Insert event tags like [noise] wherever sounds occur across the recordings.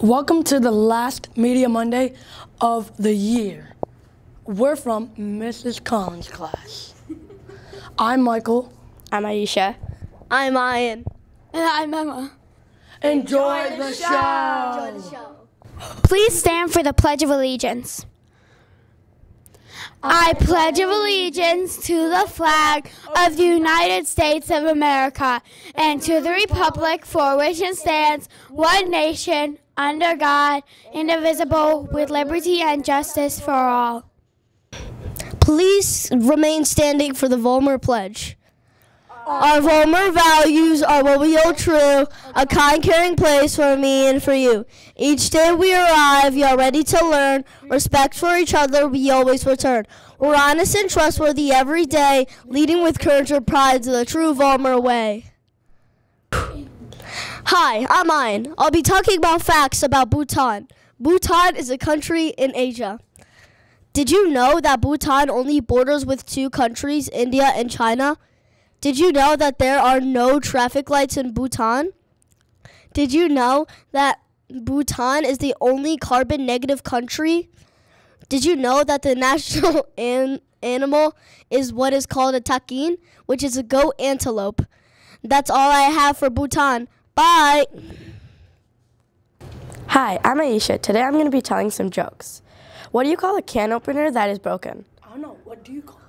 Welcome to the last Media Monday of the year. We're from Mrs. Collins' class. I'm Michael. I'm Aisha. I'm Ian. And I'm Emma. Enjoy, the, show. Please stand for the Pledge of Allegiance. I pledge of allegiance to the flag of the United States of America and to the republic for which it stands, one nation, under God, indivisible, with liberty and justice for all. Please remain standing for the Volmer Pledge. Our Volmer values are what we hold true, a kind, caring place for me and for you. Each day we arrive, we are ready to learn. Respect for each other, we always return. We're honest and trustworthy every day, leading with courage and pride to the true Volmer way. Hi, I'm Ian. I'll be talking about facts about Bhutan. Bhutan is a country in Asia. Did you know that Bhutan only borders with two countries, India and China? Did you know that there are no traffic lights in Bhutan? Did you know that Bhutan is the only carbon negative country? Did you know that the national [laughs] an- animal is what is called a takin, which is a goat antelope? That's all I have for Bhutan. Bye. Hi, I'm Aisha. Today I'm going to be telling some jokes. What do you call a can opener that is broken? I don't know. What do you call it?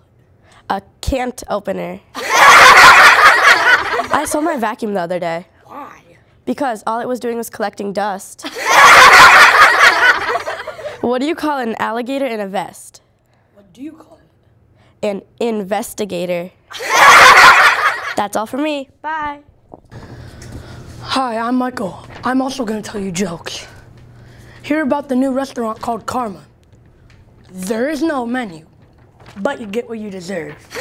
A can't opener. [laughs] I sold my vacuum the other day Why? because all it was doing was collecting dust. [laughs] what do you call an alligator in a vest? What do you call it? An investigator. [laughs] That's all for me. Bye. Hi, I'm Michael. I'm also going to tell you jokes. Hear about the new restaurant called Karma. There is no menu, but you get what you deserve. [laughs]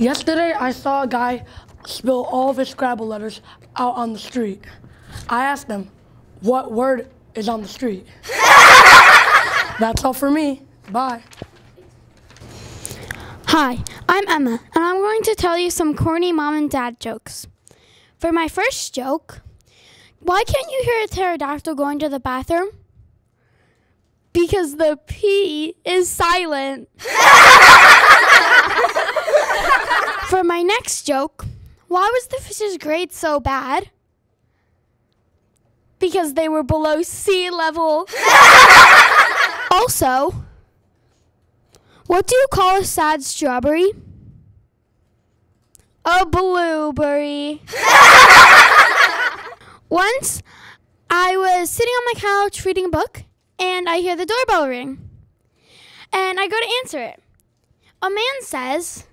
Yesterday, I saw a guy spill all of his Scrabble letters out on the street. I asked him, What word is on the street? [laughs] That's all for me. Bye. Hi, I'm Emma, and I'm going to tell you some corny mom and dad jokes. For my first joke, why can't you hear a pterodactyl going to the bathroom? Because the P is silent. [laughs] For my next joke, why was the fish's grade so bad? Because they were below sea level. [laughs] also, what do you call a sad strawberry? A blueberry. [laughs] Once, I was sitting on my couch reading a book, and I hear the doorbell ring. And I go to answer it. A man says,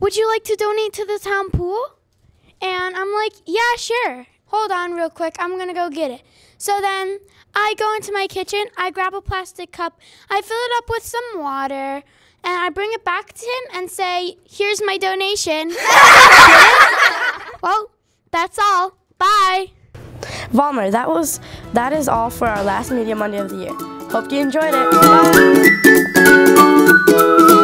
Would you like to donate to the town pool? And I'm like, Yeah, sure. Hold on, real quick. I'm going to go get it. So then I go into my kitchen, I grab a plastic cup, I fill it up with some water, and I bring it back to him and say, Here's my donation. [laughs] Well, that's all. Bye. Valmer, that was that is all for our last Media Monday of the year. Hope you enjoyed it. Bye.